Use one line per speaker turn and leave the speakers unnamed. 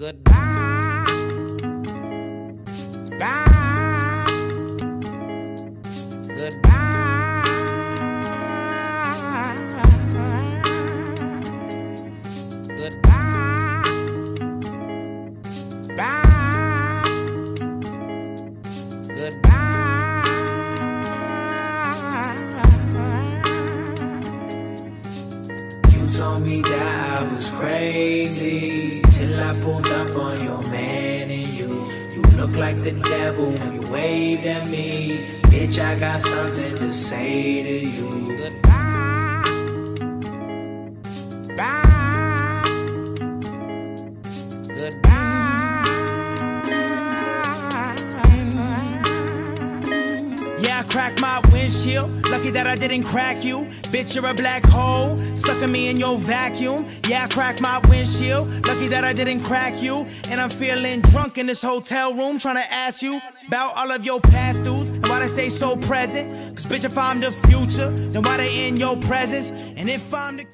Goodbye. Bye. Goodbye. Goodbye. Bye.
Told me that I was crazy till I pulled up on your man and you. You look like the devil when you waved at me. Bitch, I got something to say to you.
Goodbye. Bye. Goodbye.
Cracked my windshield. Lucky that I didn't crack you. Bitch, you're a black hole. Sucking me in your vacuum. Yeah, I my windshield. Lucky that I didn't crack you. And I'm feeling drunk in this hotel room. Trying to ask you about all of your past dudes and why they stay so present. Cause bitch, if I'm the future, then why they in your presence? And if I'm the